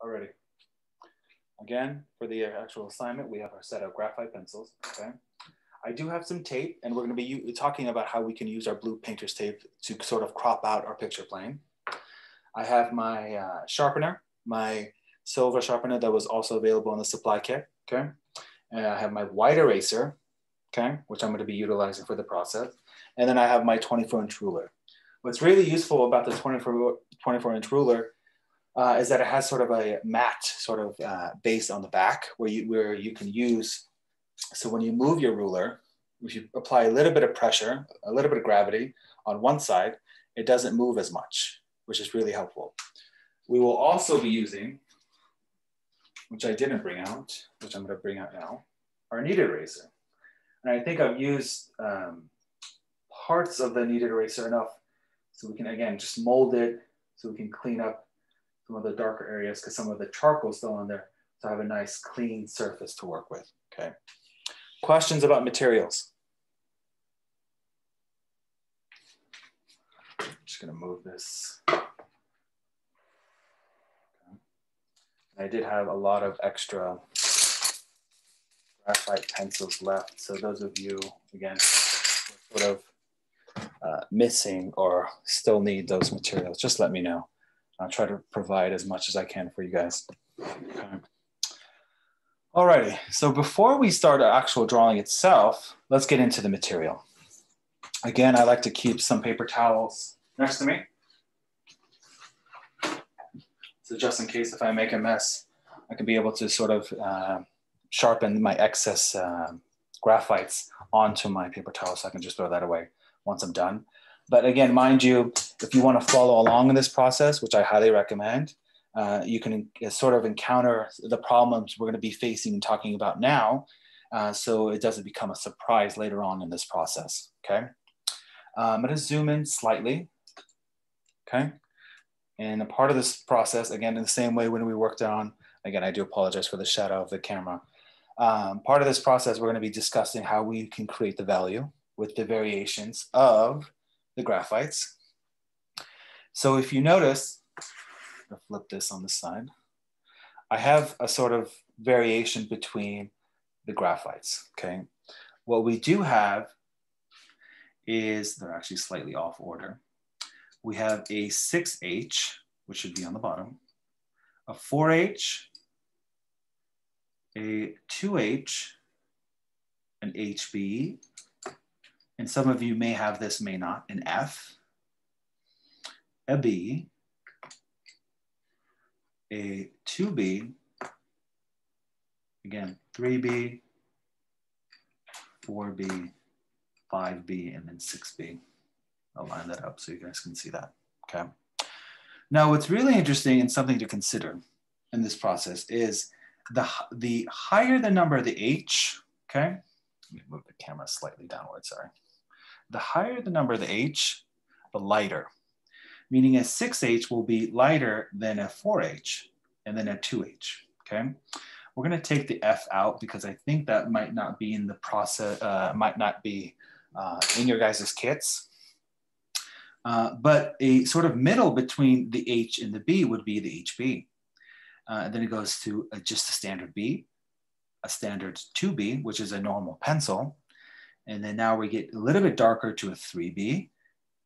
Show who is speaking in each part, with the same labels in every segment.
Speaker 1: Already. Again, for the actual assignment, we have our set of graphite pencils, okay? I do have some tape and we're gonna be talking about how we can use our blue painter's tape to sort of crop out our picture plane. I have my uh, sharpener, my silver sharpener that was also available in the supply kit, okay? And I have my white eraser, okay, which I'm gonna be utilizing for the process. And then I have my 24 inch ruler. What's really useful about the 24, 24 inch ruler uh, is that it has sort of a matte sort of uh, base on the back where you, where you can use, so when you move your ruler, if you apply a little bit of pressure, a little bit of gravity on one side, it doesn't move as much, which is really helpful. We will also be using, which I didn't bring out, which I'm gonna bring out now, our kneaded eraser. And I think I've used um, parts of the kneaded eraser enough so we can, again, just mold it so we can clean up some of the darker areas because some of the charcoal is still on there. So I have a nice clean surface to work with, okay? Questions about materials? I'm just gonna move this. I did have a lot of extra graphite pencils left. So those of you, again, sort of uh, missing or still need those materials, just let me know. I'll try to provide as much as I can for you guys. Okay. Alrighty, so before we start actual drawing itself, let's get into the material. Again, I like to keep some paper towels next to me. So just in case if I make a mess, I can be able to sort of uh, sharpen my excess uh, graphites onto my paper towel so I can just throw that away once I'm done. But again, mind you, if you want to follow along in this process, which I highly recommend, uh, you can sort of encounter the problems we're going to be facing and talking about now, uh, so it doesn't become a surprise later on in this process, okay? Uh, I'm going to zoom in slightly, okay? And a part of this process, again, in the same way when we worked on, again, I do apologize for the shadow of the camera. Um, part of this process, we're going to be discussing how we can create the value with the variations of the graphites. So if you notice, I'll flip this on the side, I have a sort of variation between the graphites, okay? What we do have is, they're actually slightly off order. We have a 6H, which should be on the bottom, a 4H, a 2H, an HB, and some of you may have this, may not, an F, a B, a 2B, again, 3B, 4B, 5B, and then 6B. I'll line that up so you guys can see that, okay? Now, what's really interesting and something to consider in this process is the, the higher the number of the H, okay? Let me move the camera slightly downward, sorry the higher the number of the H, the lighter, meaning a 6H will be lighter than a 4H and then a 2H, okay? We're gonna take the F out because I think that might not be in the process, uh, might not be uh, in your guys' kits. Uh, but a sort of middle between the H and the B would be the HB. Uh, and then it goes to a, just a standard B, a standard 2B, which is a normal pencil, and then now we get a little bit darker to a 3B,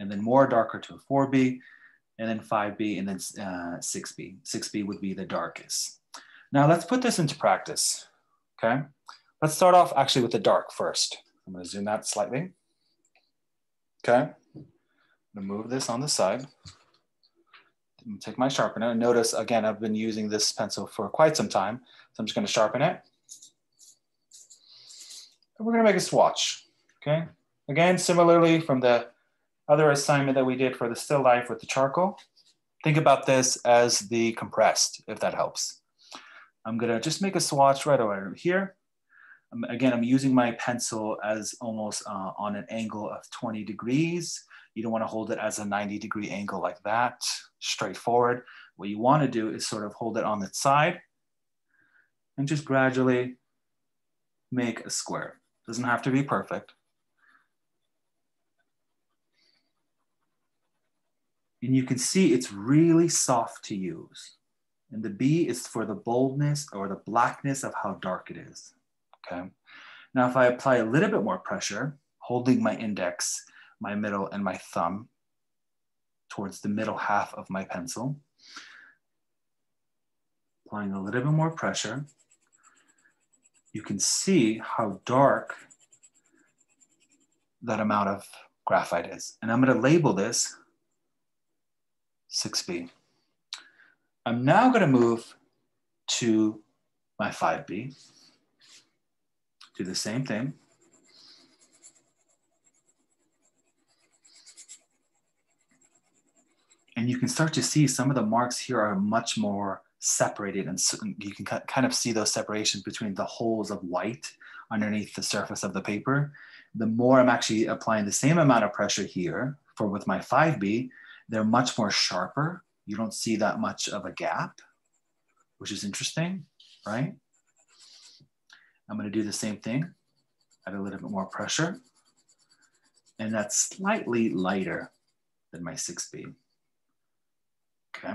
Speaker 1: and then more darker to a 4B, and then 5B, and then uh, 6B. 6B would be the darkest. Now let's put this into practice, okay? Let's start off actually with the dark first. I'm gonna zoom out slightly. Okay, I'm gonna move this on the side. take my sharpener. Notice again, I've been using this pencil for quite some time. So I'm just gonna sharpen it. And we're gonna make a swatch. Okay, again, similarly from the other assignment that we did for the still life with the charcoal, think about this as the compressed, if that helps. I'm gonna just make a swatch right over here. Um, again, I'm using my pencil as almost uh, on an angle of 20 degrees. You don't wanna hold it as a 90 degree angle like that, straightforward. What you wanna do is sort of hold it on its side and just gradually make a square. Doesn't have to be perfect. And you can see it's really soft to use, And the B is for the boldness or the blackness of how dark it is, okay? Now, if I apply a little bit more pressure, holding my index, my middle, and my thumb towards the middle half of my pencil, applying a little bit more pressure, you can see how dark that amount of graphite is. And I'm gonna label this 6B. I'm now gonna move to my 5B. Do the same thing. And you can start to see some of the marks here are much more separated and you can kind of see those separations between the holes of white underneath the surface of the paper. The more I'm actually applying the same amount of pressure here for with my 5B, they're much more sharper. You don't see that much of a gap, which is interesting, right? I'm gonna do the same thing, add a little bit more pressure. And that's slightly lighter than my 6B. Okay.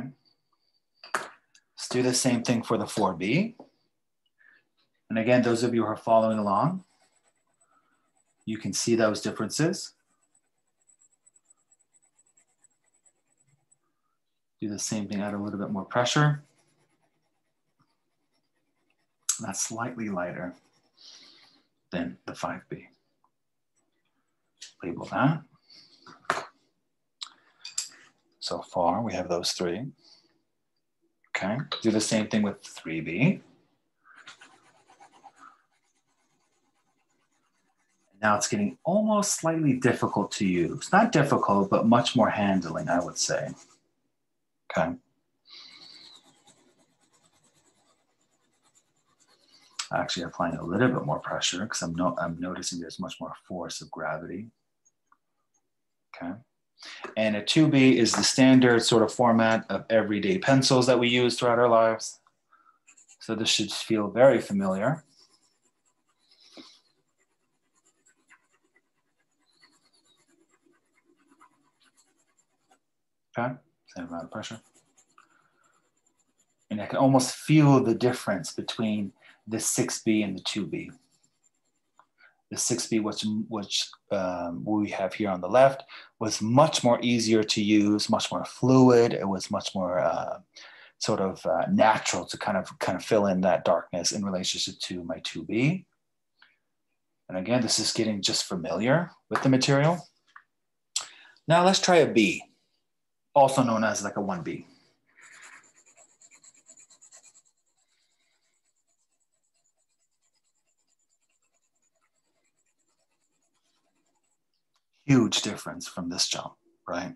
Speaker 1: Let's do the same thing for the 4B. And again, those of you who are following along, you can see those differences. Do the same thing, add a little bit more pressure. That's slightly lighter than the 5B. Label that. So far, we have those three. Okay, do the same thing with 3B. Now it's getting almost slightly difficult to use. Not difficult, but much more handling, I would say. Okay. Actually applying a little bit more pressure because I'm, no, I'm noticing there's much more force of gravity. Okay. And a 2B is the standard sort of format of everyday pencils that we use throughout our lives. So this should feel very familiar. Okay, same amount of pressure. And I can almost feel the difference between the 6B and the 2B the 6B, which, which um, we have here on the left, was much more easier to use, much more fluid. It was much more uh, sort of uh, natural to kind of kind of fill in that darkness in relationship to my 2B. And again, this is getting just familiar with the material. Now let's try a B, also known as like a 1B. Huge difference from this jump, right?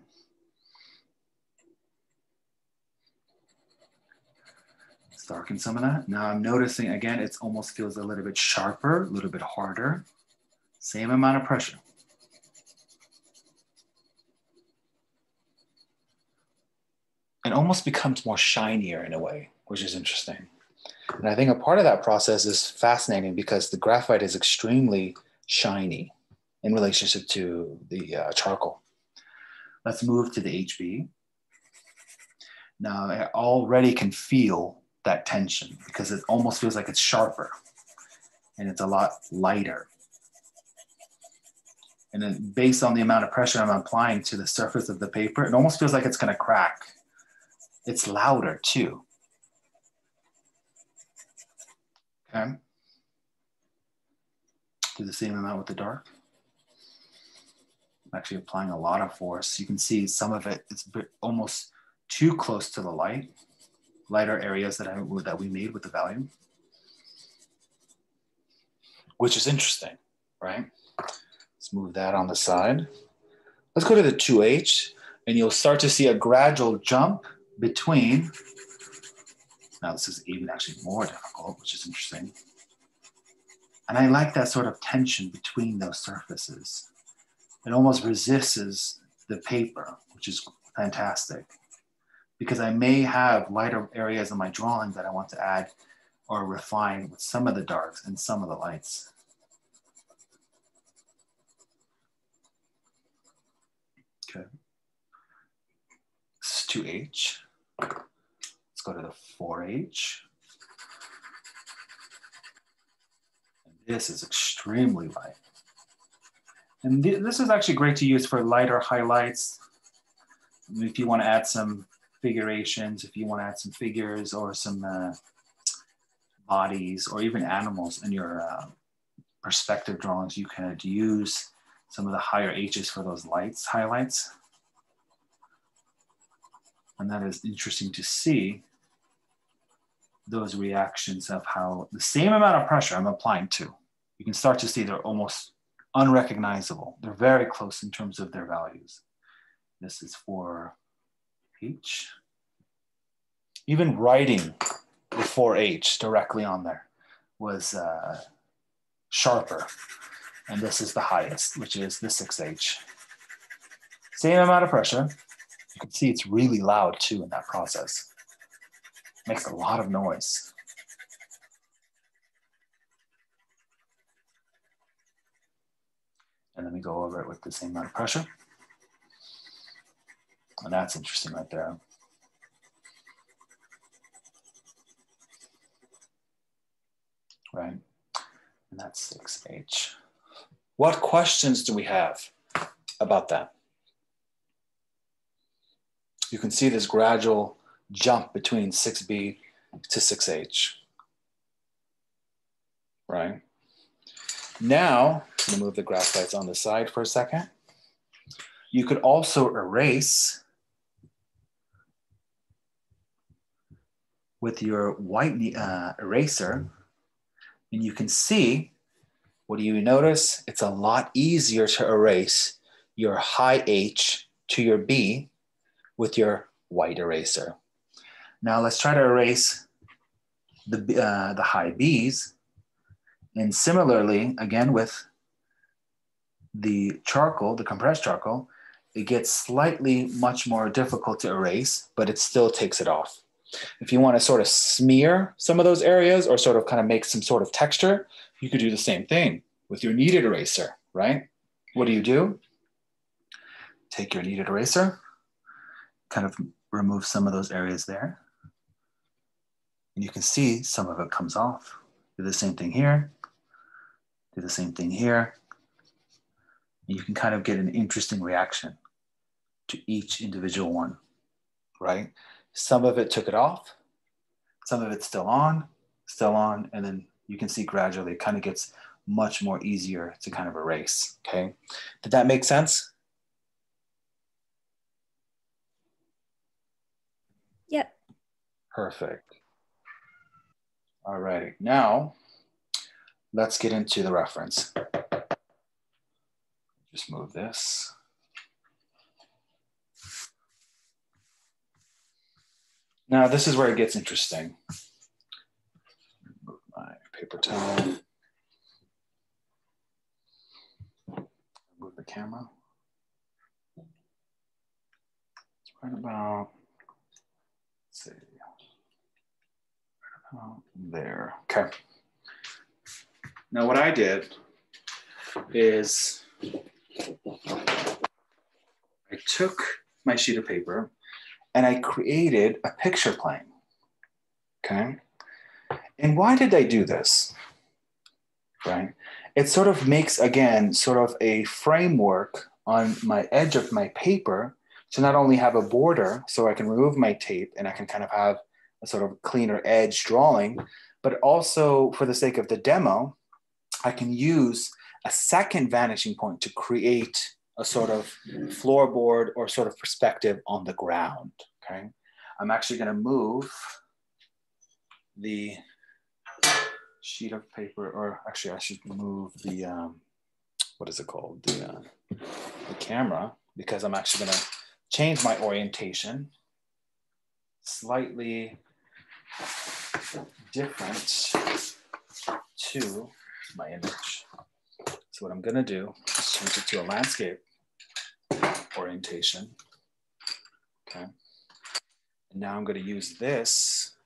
Speaker 1: Let's darken some of that. Now I'm noticing again, it almost feels a little bit sharper, a little bit harder. Same amount of pressure. It almost becomes more shinier in a way, which is interesting. And I think a part of that process is fascinating because the graphite is extremely shiny in relationship to the uh, charcoal. Let's move to the HB. Now I already can feel that tension because it almost feels like it's sharper and it's a lot lighter. And then based on the amount of pressure I'm applying to the surface of the paper, it almost feels like it's gonna crack. It's louder too. Okay. Do the same amount with the dark I'm actually applying a lot of force. You can see some of it, it's almost too close to the light, lighter areas that, I, that we made with the value, which is interesting, right? Let's move that on the side. Let's go to the 2H and you'll start to see a gradual jump between, now this is even actually more difficult, which is interesting. And I like that sort of tension between those surfaces it almost resists the paper, which is fantastic. Because I may have lighter areas in my drawing that I want to add or refine with some of the darks and some of the lights. Okay. This is 2H. Let's go to the 4H. This is extremely light. And th this is actually great to use for lighter highlights. If you want to add some figurations, if you want to add some figures or some uh, bodies or even animals in your uh, perspective drawings, you can use some of the higher H's for those lights highlights. And that is interesting to see those reactions of how the same amount of pressure I'm applying to, you can start to see they're almost unrecognizable. They're very close in terms of their values. This is for H. Even writing the 4H directly on there was uh, sharper. And this is the highest, which is the 6H. Same amount of pressure. You can see it's really loud too in that process makes a lot of noise. And then we go over it with the same amount of pressure. And that's interesting right there. Right, and that's 6H. What questions do we have about that? You can see this gradual jump between 6B to 6H, right? Now, I'm gonna move the graphite on the side for a second. You could also erase with your white uh, eraser, and you can see, what do you notice? It's a lot easier to erase your high H to your B with your white eraser. Now let's try to erase the, uh, the high B's. And similarly, again, with the charcoal, the compressed charcoal, it gets slightly much more difficult to erase, but it still takes it off. If you want to sort of smear some of those areas or sort of kind of make some sort of texture, you could do the same thing with your kneaded eraser, right? What do you do? Take your kneaded eraser, kind of remove some of those areas there. And you can see some of it comes off. Do the same thing here. Do the same thing here. And you can kind of get an interesting reaction to each individual one, right? Some of it took it off. Some of it's still on, still on. And then you can see gradually it kind of gets much more easier to kind of erase, okay? Did that make sense? Perfect. All right, now let's get into the reference. Just move this. Now this is where it gets interesting. Move my paper towel. Move the camera. It's right about, let's see. There, okay. Now what I did is I took my sheet of paper and I created a picture plane, okay? And why did I do this, right? It sort of makes, again, sort of a framework on my edge of my paper to not only have a border so I can remove my tape and I can kind of have a sort of cleaner edge drawing, but also for the sake of the demo, I can use a second vanishing point to create a sort of floorboard or sort of perspective on the ground, okay? I'm actually gonna move the sheet of paper, or actually I should move the, um, what is it called? The, uh, the camera, because I'm actually gonna change my orientation slightly different to my image. So what I'm gonna do is change it to a landscape orientation. Okay. And now I'm gonna use this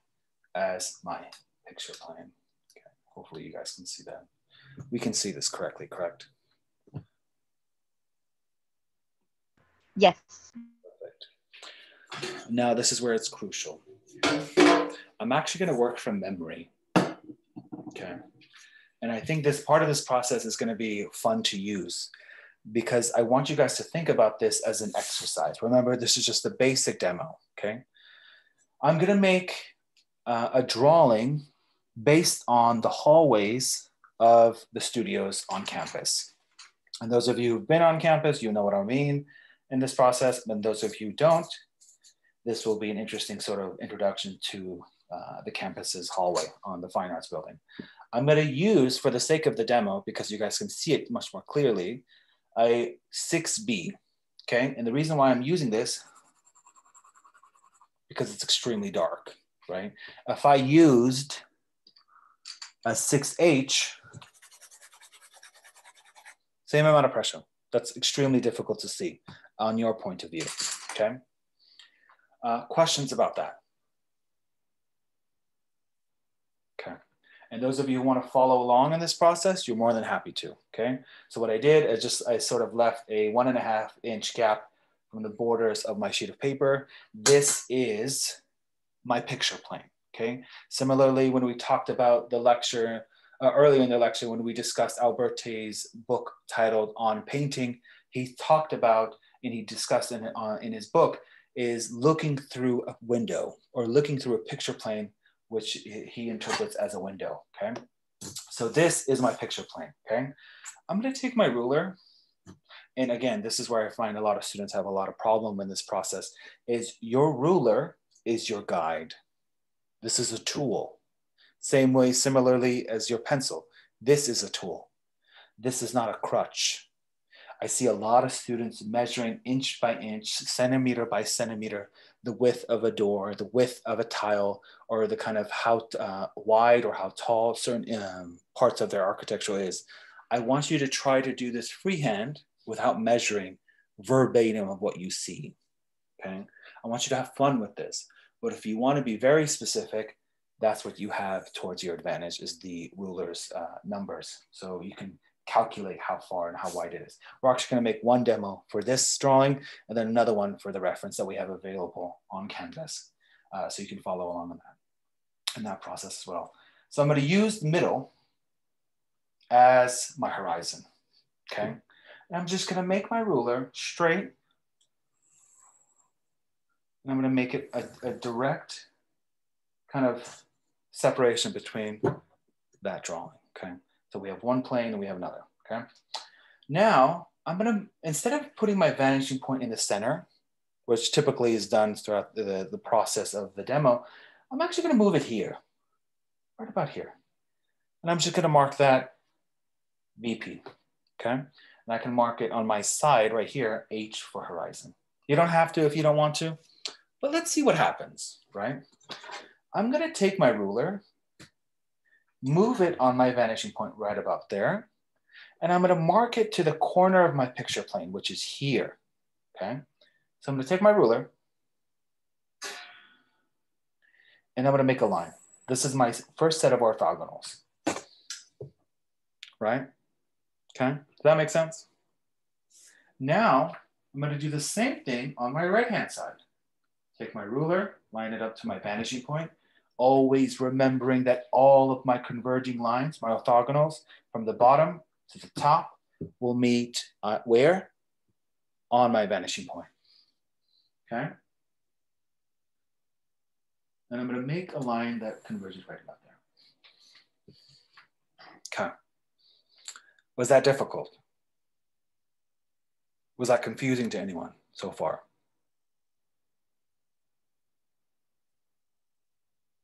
Speaker 1: as my picture plane. Okay. Hopefully you guys can see that. We can see this correctly, correct?
Speaker 2: Yes.
Speaker 1: Perfect. Now this is where it's crucial. I'm actually gonna work from memory, okay? And I think this part of this process is gonna be fun to use because I want you guys to think about this as an exercise. Remember, this is just a basic demo, okay? I'm gonna make uh, a drawing based on the hallways of the studios on campus. And those of you who've been on campus, you know what I mean in this process. And those of you who don't, this will be an interesting sort of introduction to uh, the campus's hallway on the Fine Arts Building. I'm gonna use, for the sake of the demo, because you guys can see it much more clearly, a 6B, okay? And the reason why I'm using this, because it's extremely dark, right? If I used a 6H, same amount of pressure. That's extremely difficult to see on your point of view, okay? Uh, questions about that? Okay. And those of you who want to follow along in this process, you're more than happy to, okay? So what I did is just, I sort of left a one and a half inch gap from the borders of my sheet of paper. This is my picture plane, okay? Similarly, when we talked about the lecture, uh, earlier in the lecture, when we discussed Alberti's book titled On Painting, he talked about, and he discussed in, uh, in his book, is looking through a window or looking through a picture plane, which he interprets as a window, okay? So this is my picture plane, okay? I'm gonna take my ruler, and again, this is where I find a lot of students have a lot of problem in this process, is your ruler is your guide. This is a tool. Same way, similarly as your pencil. This is a tool. This is not a crutch. I see a lot of students measuring inch by inch, centimeter by centimeter, the width of a door, the width of a tile, or the kind of how uh, wide or how tall certain um, parts of their architecture is. I want you to try to do this freehand without measuring verbatim of what you see. Okay. I want you to have fun with this. But if you want to be very specific, that's what you have towards your advantage is the ruler's uh, numbers. So you can calculate how far and how wide it is. We're actually going to make one demo for this drawing and then another one for the reference that we have available on Canvas. Uh, so you can follow along in that, in that process as well. So I'm going to use the middle as my horizon, okay? And I'm just going to make my ruler straight. And I'm going to make it a, a direct kind of separation between that drawing, okay? So we have one plane and we have another, okay? Now, I'm gonna, instead of putting my vanishing point in the center, which typically is done throughout the, the process of the demo, I'm actually gonna move it here, right about here. And I'm just gonna mark that VP, okay? And I can mark it on my side right here, H for horizon. You don't have to if you don't want to, but let's see what happens, right? I'm gonna take my ruler move it on my vanishing point right about there. And I'm gonna mark it to the corner of my picture plane, which is here, okay? So I'm gonna take my ruler and I'm gonna make a line. This is my first set of orthogonals, right? Okay, does that make sense? Now, I'm gonna do the same thing on my right-hand side. Take my ruler, line it up to my vanishing point, always remembering that all of my converging lines, my orthogonals, from the bottom to the top will meet uh, where? On my vanishing point, okay? And I'm gonna make a line that converges right about there. Okay. Was that difficult? Was that confusing to anyone so far?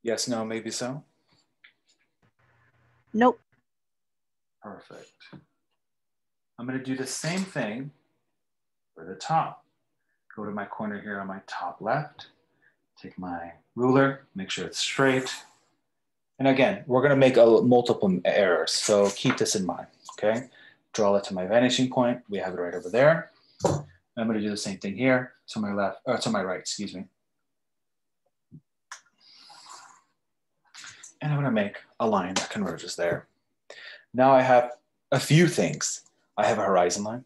Speaker 1: Yes, no, maybe so?
Speaker 2: Nope.
Speaker 1: Perfect. I'm gonna do the same thing for the top. Go to my corner here on my top left, take my ruler, make sure it's straight. And again, we're gonna make a, multiple errors, so keep this in mind, okay? Draw it to my vanishing point. We have it right over there. I'm gonna do the same thing here, to my left, or to my right, excuse me. And I'm gonna make a line that converges there. Now I have a few things. I have a horizon line,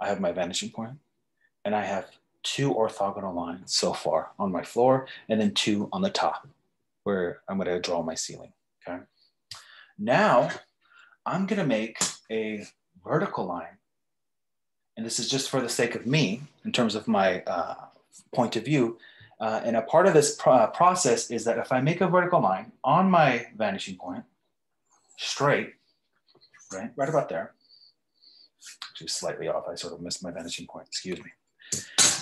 Speaker 1: I have my vanishing point, and I have two orthogonal lines so far on my floor, and then two on the top. where I'm gonna draw my ceiling, okay? Now, I'm gonna make a vertical line. And this is just for the sake of me, in terms of my uh, point of view. Uh, and a part of this pro process is that if I make a vertical line on my vanishing point, straight, right, right about there, actually slightly off, I sort of missed my vanishing point, excuse me.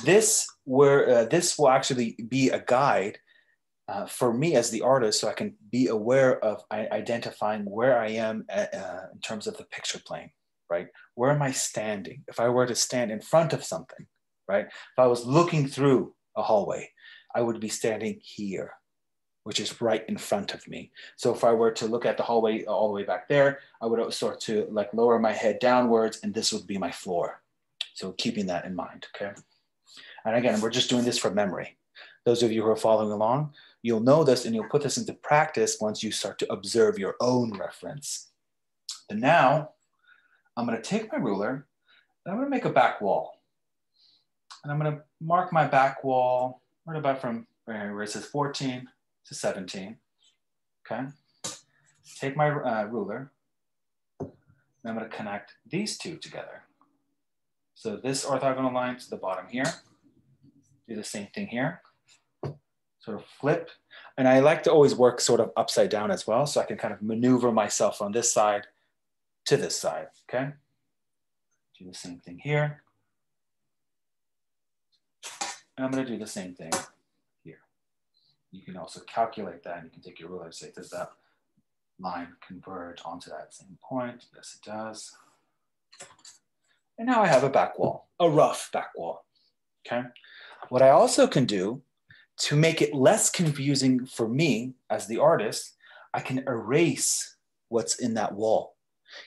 Speaker 1: This, where, uh, this will actually be a guide uh, for me as the artist so I can be aware of identifying where I am at, uh, in terms of the picture plane, right? Where am I standing? If I were to stand in front of something, right? If I was looking through a hallway, I would be standing here, which is right in front of me. So if I were to look at the hallway all the way back there, I would sort to like lower my head downwards and this would be my floor. So keeping that in mind, okay? And again, we're just doing this for memory. Those of you who are following along, You'll know this and you'll put this into practice once you start to observe your own reference. And now I'm gonna take my ruler and I'm gonna make a back wall. And I'm gonna mark my back wall right about from where it says 14 to 17, okay? Take my uh, ruler I'm gonna connect these two together. So this orthogonal line to the bottom here, do the same thing here sort of flip. And I like to always work sort of upside down as well. So I can kind of maneuver myself on this side to this side, okay? Do the same thing here. And I'm gonna do the same thing here. You can also calculate that and you can take your ruler and say, does that line converge onto that same point? Yes, it does. And now I have a back wall, a rough back wall, okay? What I also can do to make it less confusing for me as the artist, I can erase what's in that wall.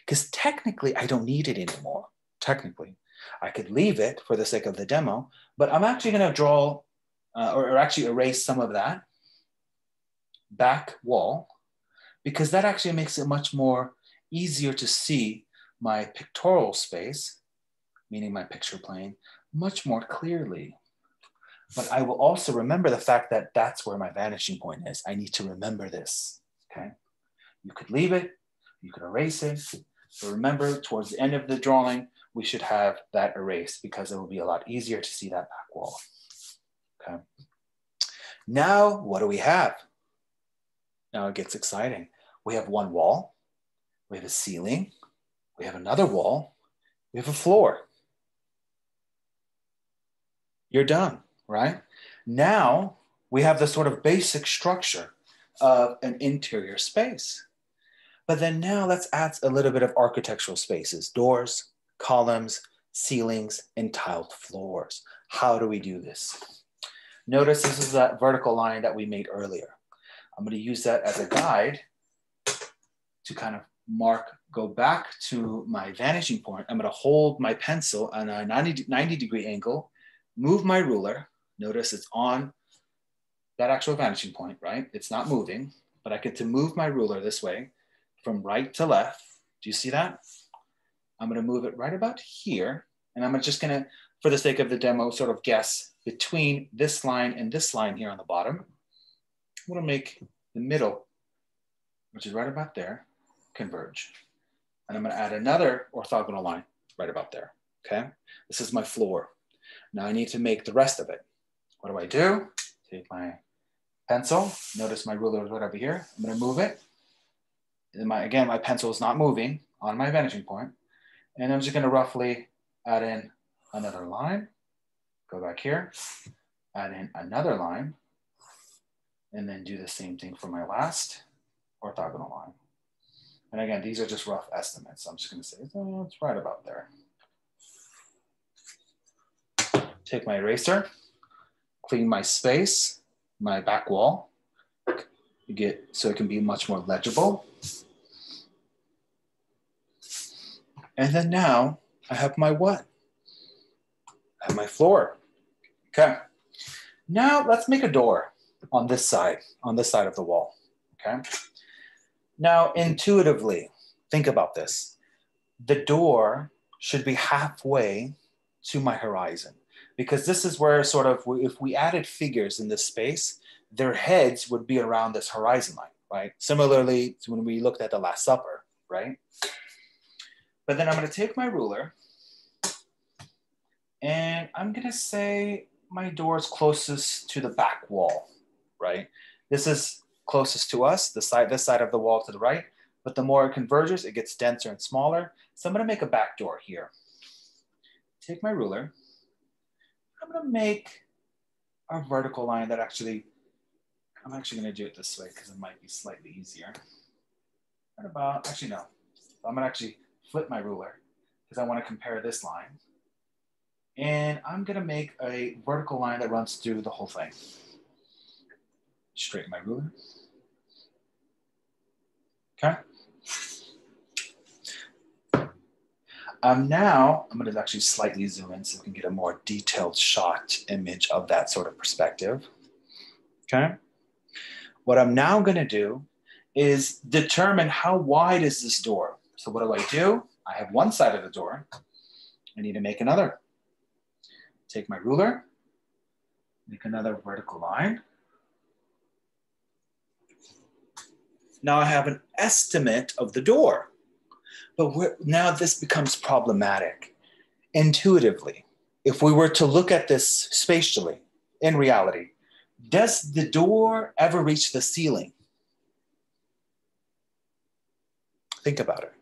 Speaker 1: Because technically, I don't need it anymore. Technically, I could leave it for the sake of the demo, but I'm actually going to draw uh, or, or actually erase some of that back wall because that actually makes it much more easier to see my pictorial space, meaning my picture plane, much more clearly but I will also remember the fact that that's where my vanishing point is. I need to remember this, okay? You could leave it, you could erase it, but remember towards the end of the drawing, we should have that erased because it will be a lot easier to see that back wall, okay? Now, what do we have? Now it gets exciting. We have one wall, we have a ceiling, we have another wall, we have a floor. You're done right? Now we have the sort of basic structure of an interior space. But then now let's add a little bit of architectural spaces, doors, columns, ceilings, and tiled floors. How do we do this? Notice this is that vertical line that we made earlier. I'm gonna use that as a guide to kind of mark, go back to my vanishing point. I'm gonna hold my pencil on a 90, 90 degree angle, move my ruler, Notice it's on that actual vanishing point, right? It's not moving, but I get to move my ruler this way from right to left. Do you see that? I'm gonna move it right about here. And I'm just gonna, for the sake of the demo, sort of guess between this line and this line here on the bottom. I'm gonna make the middle, which is right about there, converge. And I'm gonna add another orthogonal line right about there, okay? This is my floor. Now I need to make the rest of it. What do I do? Take my pencil. Notice my ruler is right over here. I'm gonna move it. And my, again, my pencil is not moving on my vanishing point. And I'm just gonna roughly add in another line. Go back here, add in another line, and then do the same thing for my last orthogonal line. And again, these are just rough estimates. So I'm just gonna say, oh, it's right about there. Take my eraser, clean my space, my back wall, get so it can be much more legible. And then now I have my what? I have my floor. Okay. Now let's make a door on this side, on this side of the wall. Okay. Now intuitively, think about this. The door should be halfway to my horizon. because this is where sort of, if we added figures in this space, their heads would be around this horizon line, right? Similarly to when we looked at the Last Supper, right? But then I'm gonna take my ruler and I'm gonna say my door is closest to the back wall, right? This is closest to us, the side, this side of the wall to the right, but the more it converges, it gets denser and smaller. So I'm gonna make a back door here. Take my ruler, I'm gonna make a vertical line that actually, I'm actually gonna do it this way because it might be slightly easier. What about, actually no, I'm gonna actually flip my ruler because I wanna compare this line. And I'm gonna make a vertical line that runs through the whole thing. Straighten my ruler. Okay. Um, now I'm going to actually slightly zoom in so we can get a more detailed shot image of that sort of perspective. Okay. What I'm now going to do is determine how wide is this door. So what do I do? I have one side of the door. I need to make another. Take my ruler, make another vertical line. Now I have an estimate of the door. But now this becomes problematic intuitively. If we were to look at this spatially, in reality, does the door ever reach the ceiling? Think about it.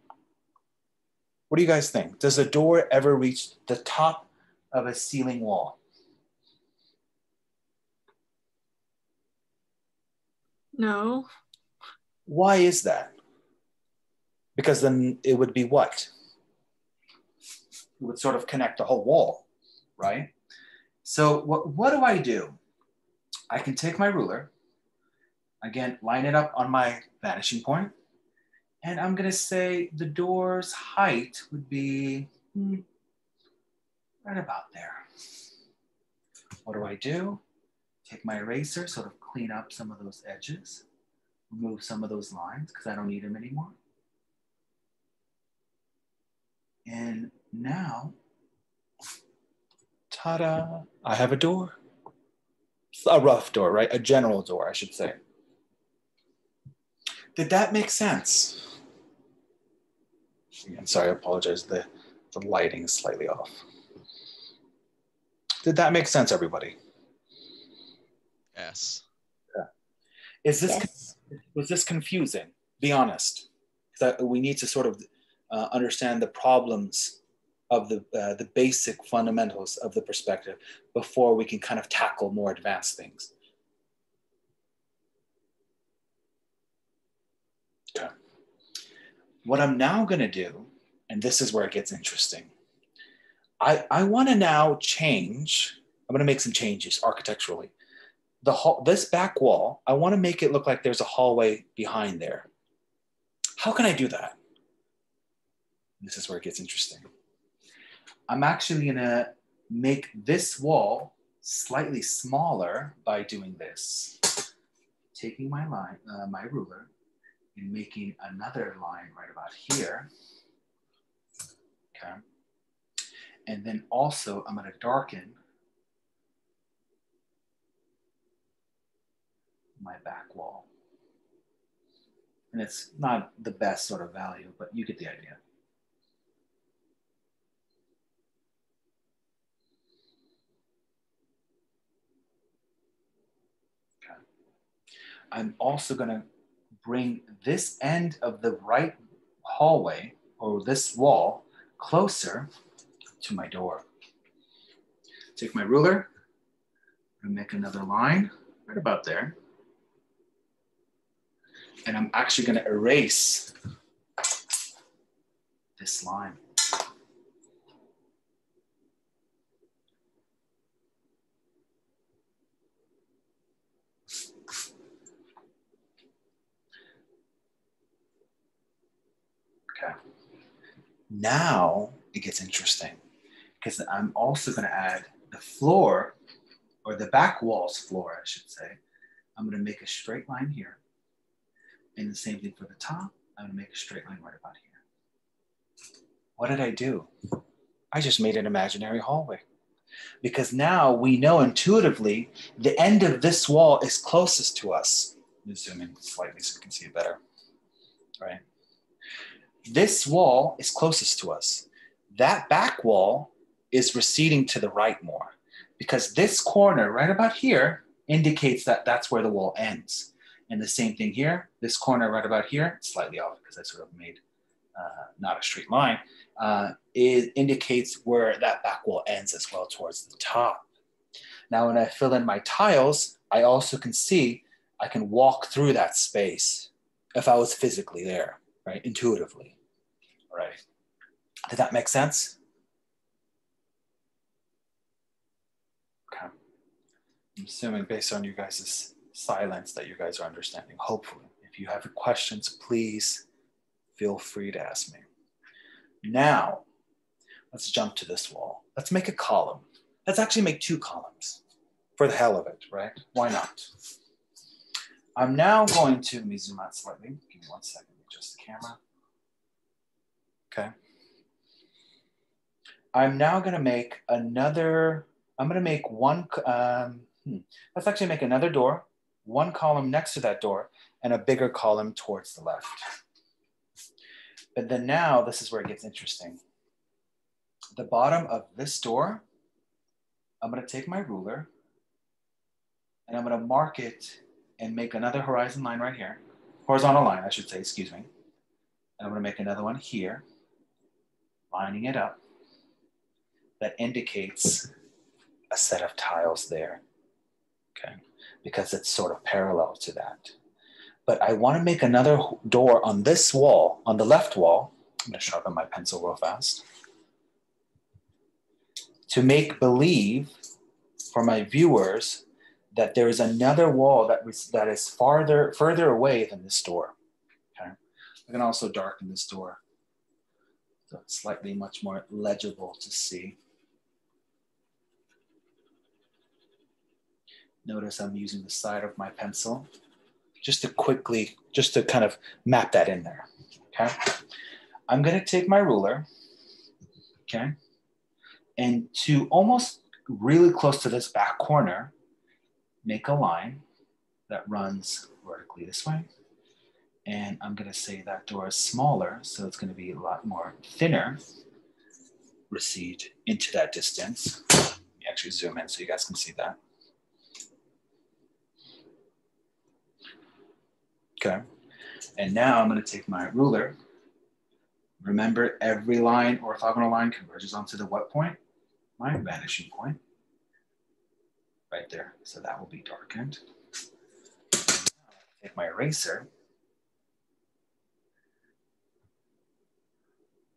Speaker 1: What do you guys think? Does a door ever reach the top of a ceiling wall?
Speaker 2: No.
Speaker 1: Why is that? because then it would be what? It would sort of connect the whole wall, right? So what, what do I do? I can take my ruler, again, line it up on my vanishing point, and I'm gonna say the door's height would be hmm, right about there. What do I do? Take my eraser, sort of clean up some of those edges, remove some of those lines because I don't need them anymore. And now, ta-da, I have a door. A rough door, right? A general door, I should say. Did that make sense? Again, sorry, I apologize. The, the lighting is slightly off. Did that make sense, everybody?
Speaker 3: Yes.
Speaker 1: Yeah. Is this yes. was this confusing? Be honest. That we need to sort of uh, understand the problems of the, uh, the basic fundamentals of the perspective before we can kind of tackle more advanced things. Okay. What I'm now gonna do, and this is where it gets interesting, I, I wanna now change, I'm gonna make some changes architecturally. The hall, this back wall, I wanna make it look like there's a hallway behind there. How can I do that? This is where it gets interesting. I'm actually gonna make this wall slightly smaller by doing this. Taking my line, uh, my ruler, and making another line right about here. Okay. And then also I'm gonna darken my back wall. And it's not the best sort of value, but you get the idea. I'm also gonna bring this end of the right hallway or this wall closer to my door. Take my ruler and make another line right about there. And I'm actually gonna erase this line. Now it gets interesting because I'm also going to add the floor or the back wall's floor, I should say. I'm going to make a straight line here. And the same thing for the top. I'm going to make a straight line right about here. What did I do? I just made an imaginary hallway. because now we know intuitively the end of this wall is closest to us. Zoom in slightly so you can see it better. Right? This wall is closest to us. That back wall is receding to the right more because this corner right about here indicates that that's where the wall ends. And the same thing here, this corner right about here, slightly off because I sort of made uh, not a straight line, uh, it indicates where that back wall ends as well towards the top. Now, when I fill in my tiles, I also can see I can walk through that space if I was physically there, right? Intuitively, right? Did that make sense? Okay. I'm assuming based on you guys' silence that you guys are understanding, hopefully. If you have questions, please feel free to ask me. Now, let's jump to this wall. Let's make a column. Let's actually make two columns for the hell of it, right? Why not? I'm now going to, let me zoom out slightly. Give me one second, adjust the camera. Okay. I'm now gonna make another, I'm gonna make one, um, hmm, let's actually make another door, one column next to that door, and a bigger column towards the left. But then now this is where it gets interesting. The bottom of this door, I'm gonna take my ruler and I'm gonna mark it and make another horizon line right here. Horizontal line, I should say, excuse me. And I'm gonna make another one here, lining it up. That indicates a set of tiles there, okay? Because it's sort of parallel to that but I want to make another door on this wall, on the left wall. I'm going to sharpen my pencil real fast. To make believe for my viewers that there is another wall that, that is farther, further away than this door. Okay. I can also darken this door so it's slightly much more legible to see. Notice I'm using the side of my pencil just to quickly, just to kind of map that in there, okay? I'm gonna take my ruler, okay? And to almost really close to this back corner, make a line that runs vertically this way. And I'm gonna say that door is smaller, so it's gonna be a lot more thinner, recede into that distance. Let me actually zoom in so you guys can see that. Okay. And now I'm going to take my ruler. Remember, every line, orthogonal line, converges onto the what point? My vanishing point. Right there. So that will be darkened. Take my eraser.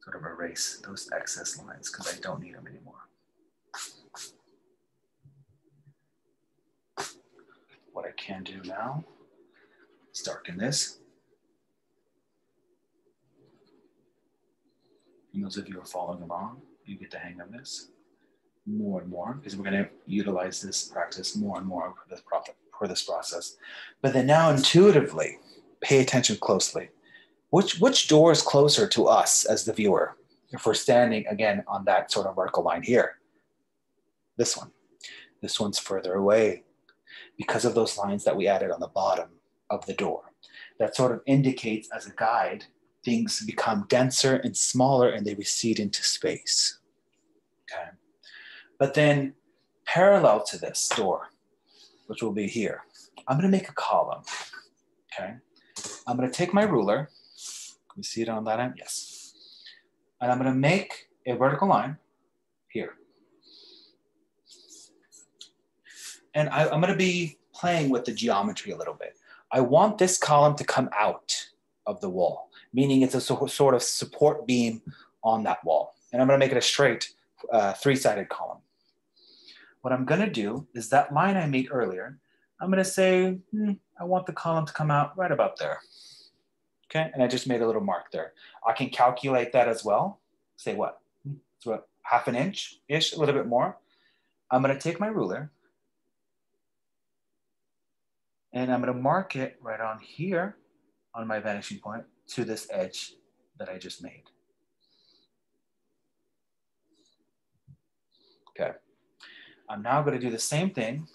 Speaker 1: Sort of erase those excess lines because I don't need them anymore. What I can do now Let's darken this. And those of you who are following along, you get the hang of this more and more because we're going to utilize this practice more and more for this, for this process. But then now intuitively, pay attention closely. Which, which door is closer to us as the viewer if we're standing again on that sort of vertical line here? This one. This one's further away because of those lines that we added on the bottom of the door. That sort of indicates as a guide, things become denser and smaller and they recede into space. Okay. But then parallel to this door, which will be here, I'm gonna make a column, okay? I'm gonna take my ruler, can we see it on that end? Yes. And I'm gonna make a vertical line here. And I, I'm gonna be playing with the geometry a little bit. I want this column to come out of the wall, meaning it's a sort of support beam on that wall. And I'm gonna make it a straight three-sided column. What I'm gonna do is that line I made earlier, I'm gonna say, hmm, I want the column to come out right about there. Okay, and I just made a little mark there. I can calculate that as well. Say what? It's what, half an inch-ish, a little bit more. I'm gonna take my ruler and I'm gonna mark it right on here on my vanishing point to this edge that I just made. Okay. I'm now gonna do the same thing.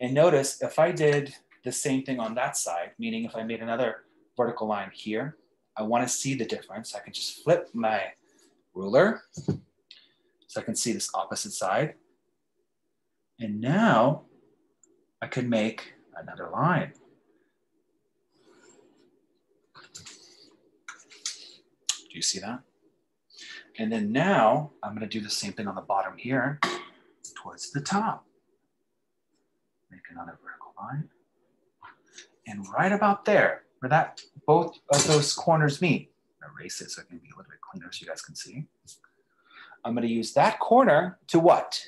Speaker 1: And notice if I did the same thing on that side, meaning if I made another vertical line here, I wanna see the difference. I can just flip my ruler so I can see this opposite side. And now I can make another line. Do you see that? And then now I'm gonna do the same thing on the bottom here towards the top. Make another vertical line. And right about there, where that both of those corners meet, erase it so it can be a little bit cleaner so you guys can see. I'm gonna use that corner to what?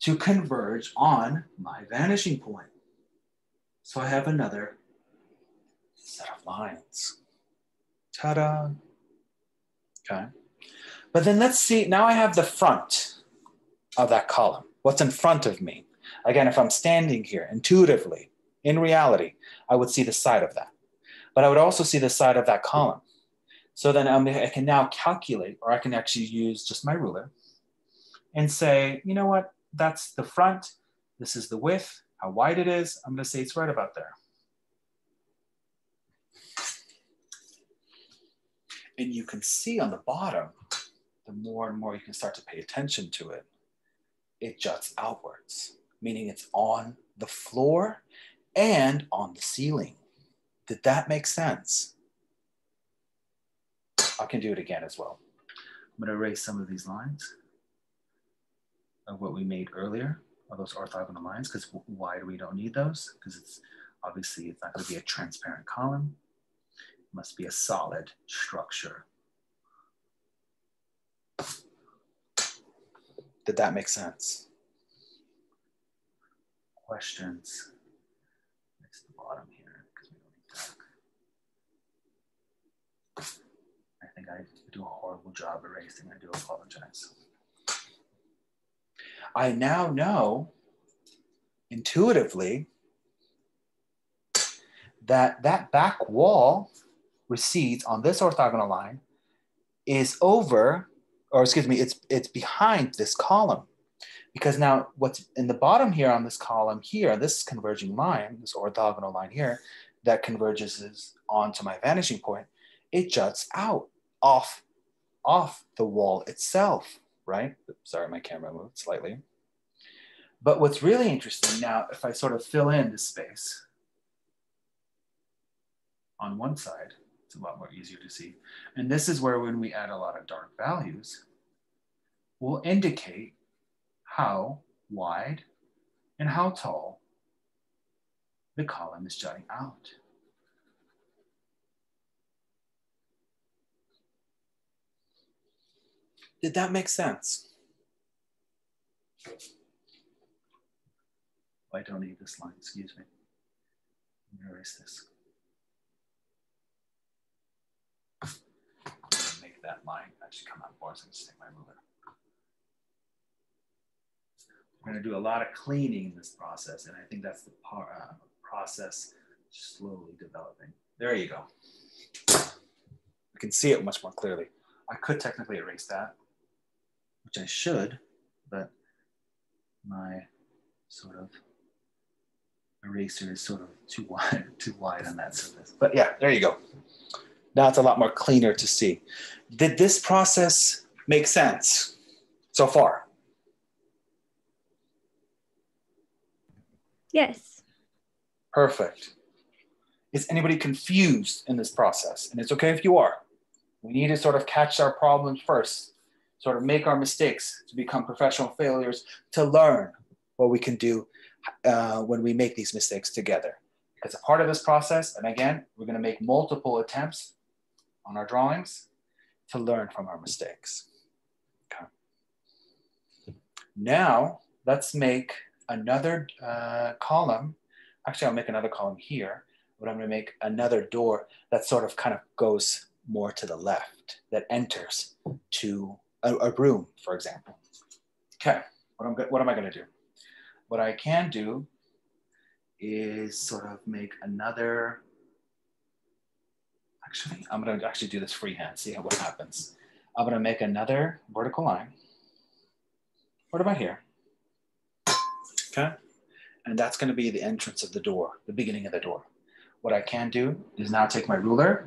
Speaker 1: To converge on my vanishing point. So I have another set of lines. Ta-da. Okay. But then let's see, now I have the front of that column. What's in front of me? Again, if I'm standing here intuitively, in reality, I would see the side of that. But I would also see the side of that column. So then I'm, I can now calculate, or I can actually use just my ruler and say, you know what, that's the front, this is the width, how wide it is. I'm gonna say it's right about there. And you can see on the bottom, the more and more you can start to pay attention to it, it juts outwards, meaning it's on the floor and on the ceiling. Did that make sense? I can do it again as well. I'm gonna erase some of these lines of what we made earlier, of those orthogonal lines, because why do we don't need those? Because it's obviously it's not gonna be a transparent column. Must be a solid structure. Did that make sense? Questions? It's the bottom here because we don't need that. I think I do a horrible job erasing. I do apologize. I now know intuitively that that back wall recedes on this orthogonal line is over or excuse me, it's, it's behind this column. Because now what's in the bottom here on this column here, this converging line, this orthogonal line here, that converges onto my vanishing point, it juts out off, off the wall itself, right? Sorry, my camera moved slightly. But what's really interesting now, if I sort of fill in this space on one side, a lot more easier to see. And this is where when we add a lot of dark values, we'll indicate how wide and how tall the column is jutting out. Did that make sense? I don't need this line, excuse me. Erase this. That line I actually come out for us and just take my ruler. We're going to do a lot of cleaning in this process, and I think that's the par, uh, process slowly developing. There you go. We can see it much more clearly. I could technically erase that, which I should, but my sort of eraser is sort of too wide, too wide on that surface. But yeah, there you go. Now it's a lot more cleaner to see. Did this process make sense so far?
Speaker 2: Yes.
Speaker 1: Perfect. Is anybody confused in this process? And it's okay if you are. We need to sort of catch our problems first, sort of make our mistakes to become professional failures, to learn what we can do uh, when we make these mistakes together. Because a part of this process, and again, we're going to make multiple attempts on our drawings to learn from our mistakes. Okay. Now, let's make another uh, column. Actually, I'll make another column here, but I'm gonna make another door that sort of kind of goes more to the left, that enters to a, a room, for example. Okay, what, I'm, what am I gonna do? What I can do is sort of make another Actually, I'm gonna actually do this freehand, see how, what happens. I'm gonna make another vertical line. What about here? okay? And that's gonna be the entrance of the door, the beginning of the door. What I can do is now take my ruler,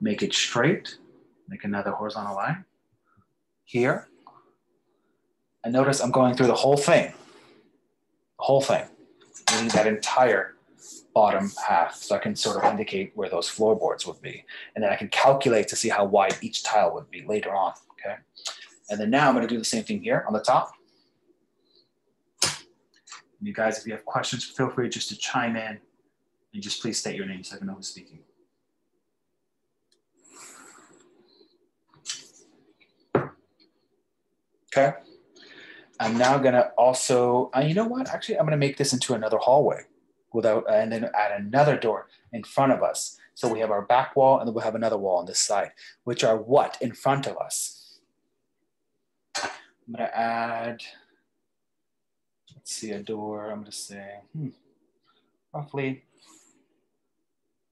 Speaker 1: make it straight, make another horizontal line here. And notice I'm going through the whole thing, the whole thing, meaning that entire bottom half. So I can sort of indicate where those floorboards would be. And then I can calculate to see how wide each tile would be later on, okay? And then now I'm gonna do the same thing here on the top. You guys, if you have questions, feel free just to chime in and just please state your name so I can know who's speaking. Okay. I'm now gonna also, uh, you know what? Actually, I'm gonna make this into another hallway without, uh, and then add another door in front of us. So we have our back wall and then we'll have another wall on this side, which are what in front of us? I'm gonna add, let's see, a door, I'm gonna say, hmm, roughly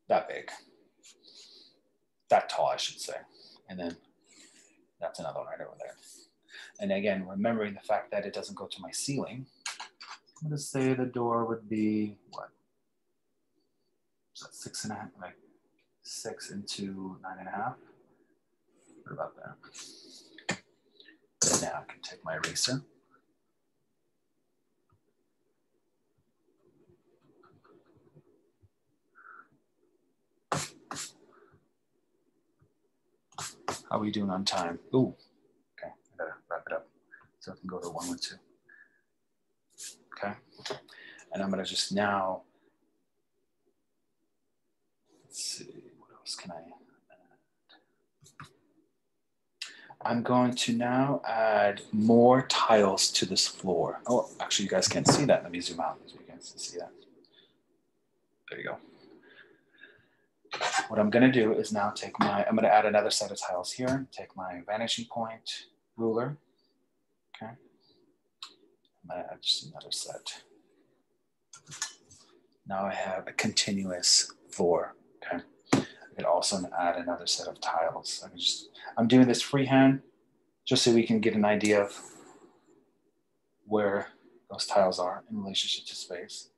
Speaker 1: that big, that tall, I should say. And then that's another one right over there. And again, remembering the fact that it doesn't go to my ceiling, I'm gonna say the door would be what? So six and a half, like six into nine and a half. What about that? And now I can take my eraser. How are we doing on time? Ooh, okay, I gotta wrap it up so I can go to 112. Okay, and I'm gonna just now, let's see, what else can I add? I'm going to now add more tiles to this floor. Oh, actually you guys can't see that. Let me zoom out so you guys can see that. There you go what I'm gonna do is now take my, I'm gonna add another set of tiles here, take my vanishing point ruler, okay? I'm gonna add just another set. Now I have a continuous floor, okay? I could also add another set of tiles. I can just, I'm doing this freehand just so we can get an idea of where those tiles are in relationship to space.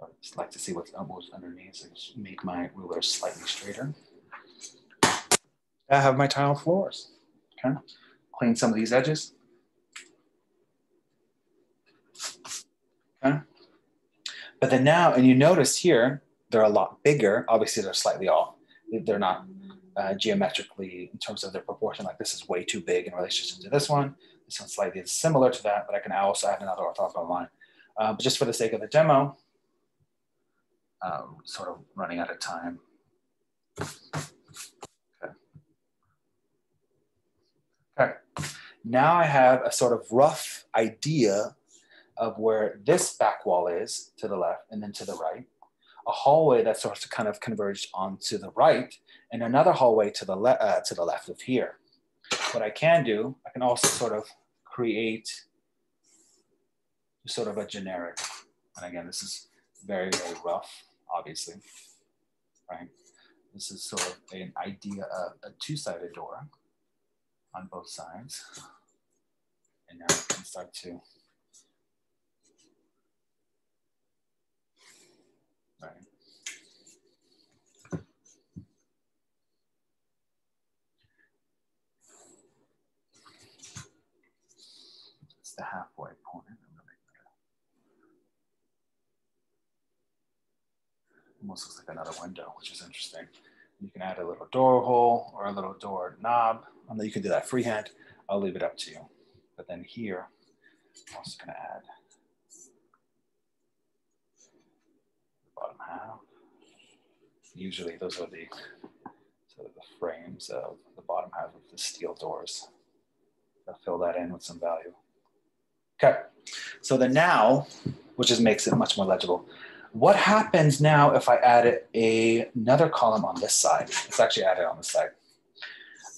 Speaker 1: I just like to see what's, what's underneath, so just make my ruler slightly straighter. I have my tile floors, okay? Clean some of these edges. Okay. But then now, and you notice here, they're a lot bigger. Obviously, they're slightly off. They're not uh, geometrically in terms of their proportion. Like this is way too big in relation to this one. This one's slightly similar to that, but I can also add another orthogonal line. Uh, but just for the sake of the demo, um, sort of running out of time. Okay. okay. Now I have a sort of rough idea of where this back wall is to the left and then to the right, a hallway that sort of kind of converged onto the right, and another hallway to the, le uh, to the left of here. What I can do, I can also sort of create sort of a generic, and again, this is very, very rough obviously, right? This is sort of an idea of a two-sided door on both sides. And now we can start to, It's the halfway point. almost looks like another window, which is interesting. You can add a little door hole or a little door knob. You can do that freehand. I'll leave it up to you. But then here, I'm also gonna add bottom half. Usually those are the, sort of the frames of the bottom half of the steel doors. I'll fill that in with some value. Okay, so the now, which just makes it much more legible, what happens now if I add a, another column on this side? It's actually added on the side.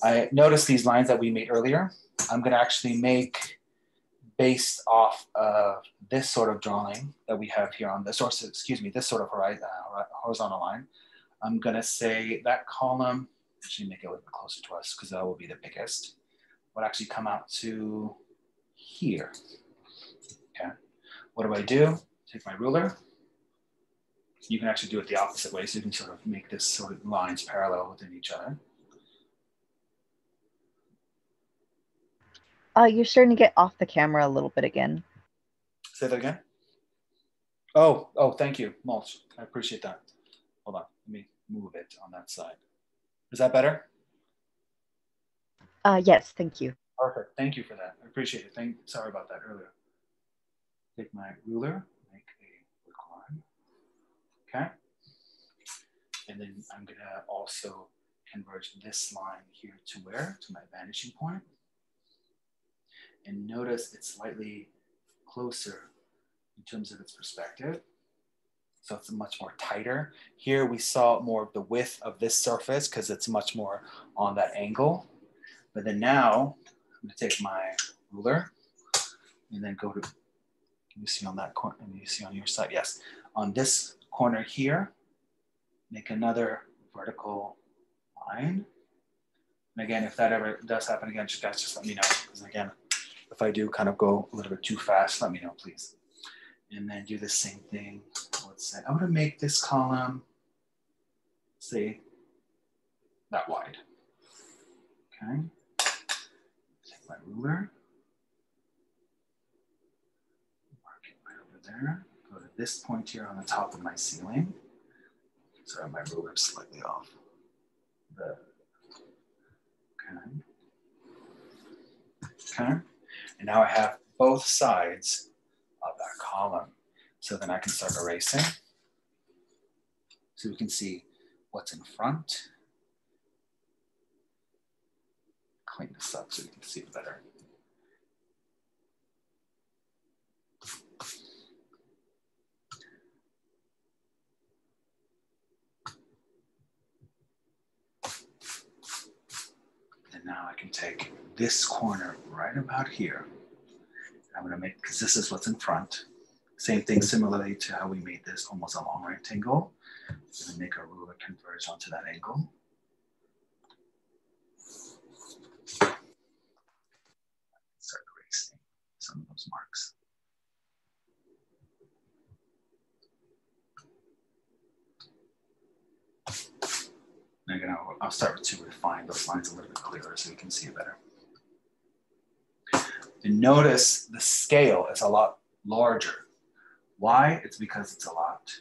Speaker 1: I notice these lines that we made earlier. I'm gonna actually make based off of this sort of drawing that we have here on this, or excuse me, this sort of uh, horizontal line. I'm gonna say that column, actually make it a little bit closer to us because that will be the biggest. would actually come out to here. Okay. What do I do? Take my ruler. You can actually do it the opposite way, so you can sort of make this sort of lines parallel within each other.
Speaker 3: Uh, you're starting to get off the camera a little bit again.
Speaker 1: Say that again. Oh, oh, thank you, mulch. I appreciate that. Hold on, let me move it on that side. Is that better?
Speaker 3: Uh, yes, thank you.
Speaker 1: Perfect. Thank you for that. I appreciate it. Thank. Sorry about that earlier. Take my ruler, make a line. Okay. And then I'm gonna also converge this line here to where? To my vanishing point. And notice it's slightly closer in terms of its perspective. So it's much more tighter. Here we saw more of the width of this surface because it's much more on that angle. But then now I'm gonna take my ruler and then go to, can you see on that corner, you see on your side, yes. On this corner here, make another vertical line. And again, if that ever does happen again, just guys, just let me know. Because again, if I do kind of go a little bit too fast, let me know, please. And then do the same thing. Let's say, I'm gonna make this column, say, that wide. Okay. Take my ruler. Mark it right over there. Go to this point here on the top of my ceiling. Sorry, my ruler's slightly off. The, okay. Okay. And now I have both sides of that column. So then I can start erasing. So we can see what's in front. Clean this up so we can see it better. And now I can take this corner right about here. I'm gonna make, because this is what's in front. Same thing similarly to how we made this almost a long rectangle. I'm gonna make our ruler converge onto that angle. Start erasing some of those marks. Again, I'll, I'll start to refine those lines a little bit clearer so you can see it better. And notice the scale is a lot larger. Why? It's because it's a lot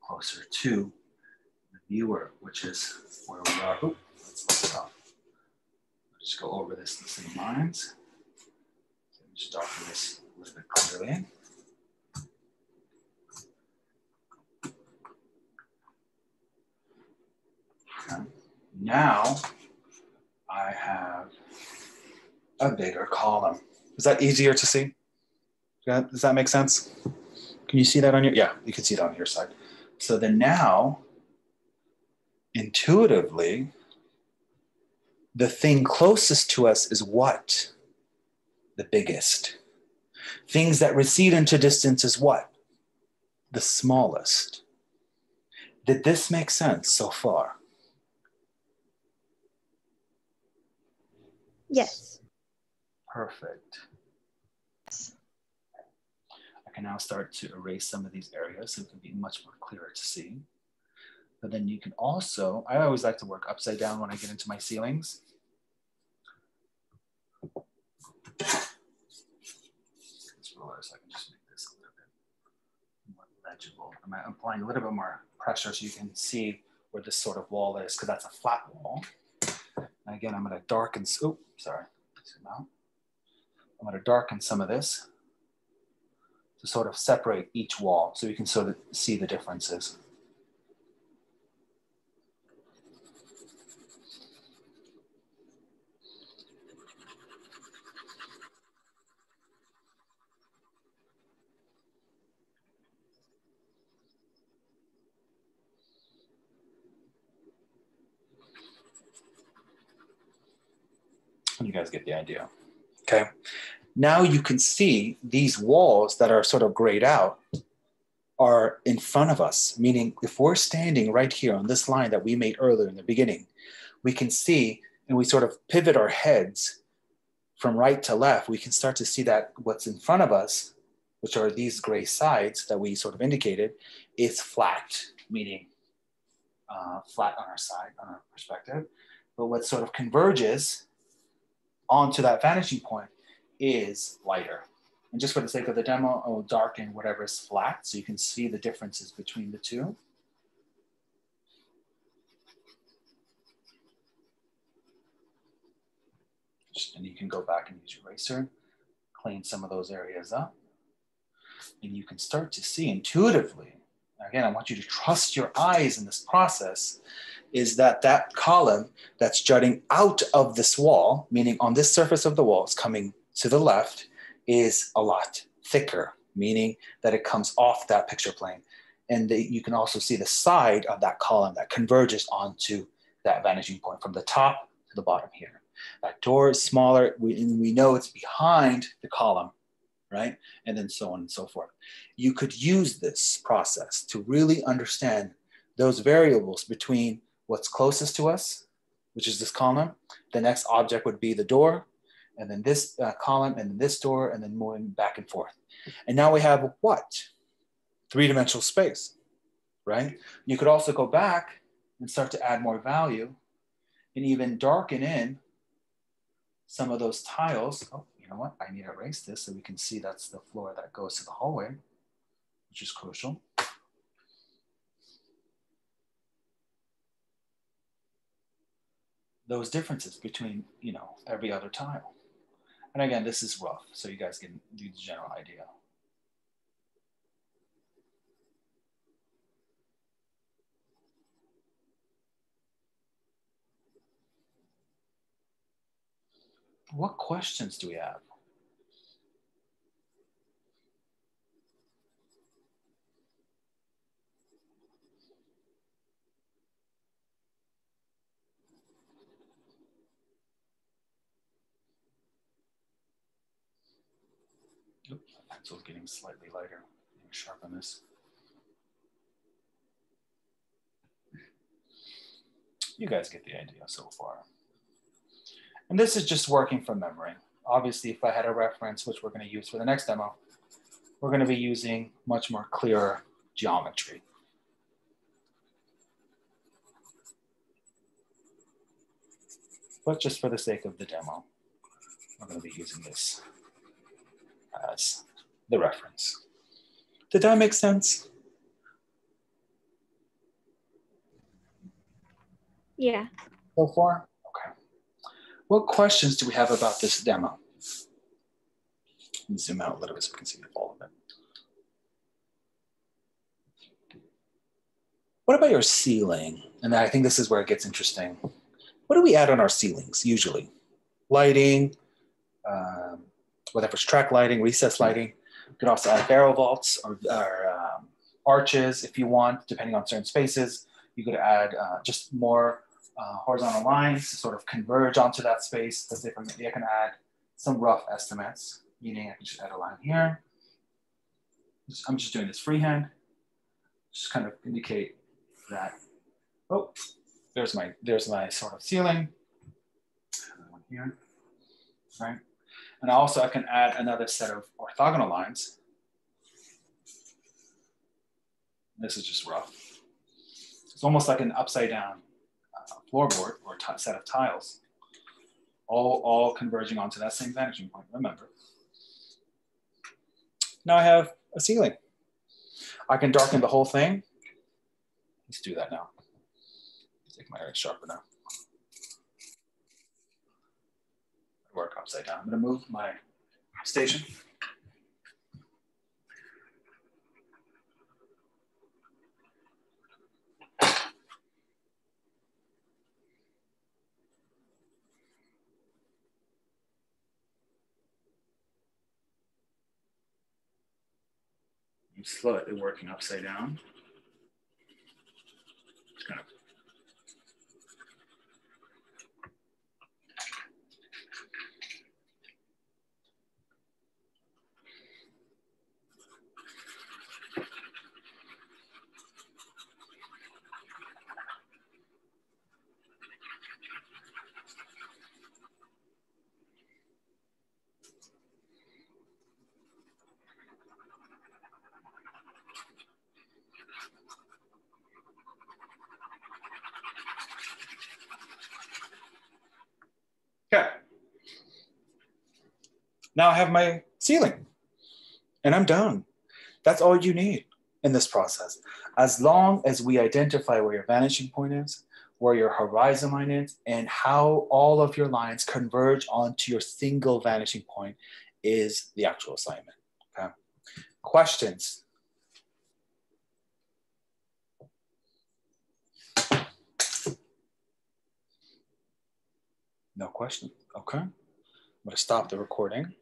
Speaker 1: closer to the viewer, which is where we are. Oop, let's. Just go over this in the same lines. So just darken this a little bit clearly. Now I have a bigger column. Is that easier to see? Does that make sense? Can you see that on your, yeah, you can see it on your side. So then now, intuitively, the thing closest to us is what? The biggest. Things that recede into distance is what? The smallest. Did this make sense so far?
Speaker 2: Yes.
Speaker 1: Perfect. I can now start to erase some of these areas so it can be much more clearer to see. But then you can also, I always like to work upside down when I get into my ceilings. This ruler, so I can just make this a little bit more legible. I'm applying a little bit more pressure so you can see where this sort of wall is, because that's a flat wall. And again, I'm gonna darken, oh, sorry, zoom out. I'm going to darken some of this to sort of separate each wall so you can sort of see the differences. You guys get the idea. Okay. Now you can see these walls that are sort of grayed out are in front of us, meaning if we're standing right here on this line that we made earlier in the beginning, we can see and we sort of pivot our heads from right to left, we can start to see that what's in front of us, which are these gray sides that we sort of indicated, is flat, meaning uh, flat on our side, on our perspective. But what sort of converges onto that vanishing point is lighter. And just for the sake of the demo, I'll darken whatever is flat so you can see the differences between the two. And you can go back and use your eraser, clean some of those areas up. And you can start to see intuitively, again, I want you to trust your eyes in this process, is that that column that's jutting out of this wall, meaning on this surface of the wall, is coming to the left, is a lot thicker, meaning that it comes off that picture plane. And the, you can also see the side of that column that converges onto that vanishing point from the top to the bottom here. That door is smaller, we, and we know it's behind the column, right? And then so on and so forth. You could use this process to really understand those variables between what's closest to us, which is this column. The next object would be the door, and then this uh, column, and then this door, and then moving back and forth. And now we have what? Three-dimensional space, right? You could also go back and start to add more value and even darken in some of those tiles. Oh, you know what? I need to erase this so we can see that's the floor that goes to the hallway, which is crucial. Those differences between, you know, every other tile. And again, this is rough, so you guys can do the general idea. What questions do we have? Oops, pencil's getting slightly lighter. Sharpen this. You guys get the idea so far. And this is just working from memory. Obviously, if I had a reference, which we're gonna use for the next demo, we're gonna be using much more clearer geometry. But just for the sake of the demo, we're gonna be using this as the reference. Did that make sense?
Speaker 2: Yeah.
Speaker 1: So far? Okay. What questions do we have about this demo? Let me zoom out a little bit so we can see all of it. What about your ceiling? And I think this is where it gets interesting. What do we add on our ceilings usually? Lighting, um, whether it's track lighting, recess lighting. You could also add barrel vaults or, or um, arches if you want, depending on certain spaces. You could add uh, just more uh, horizontal lines to sort of converge onto that space. Let's say for me, I can add some rough estimates, meaning I can just add a line here. I'm just doing this freehand, just kind of indicate that, oh, there's my, there's my sort of ceiling. Another one here, right? And also I can add another set of orthogonal lines. This is just rough. It's almost like an upside down uh, floorboard or set of tiles, all, all converging onto that same vanishing point, remember. Now I have a ceiling. I can darken the whole thing. Let's do that now. Take my sharpener. Work upside down. I'm gonna move my station. I'm slightly working upside down. Just Okay. Now I have my ceiling and I'm done. That's all you need in this process. As long as we identify where your vanishing point is, where your horizon line is, and how all of your lines converge onto your single vanishing point is the actual assignment. Okay. Questions? No question. Okay. I'm going to stop the recording.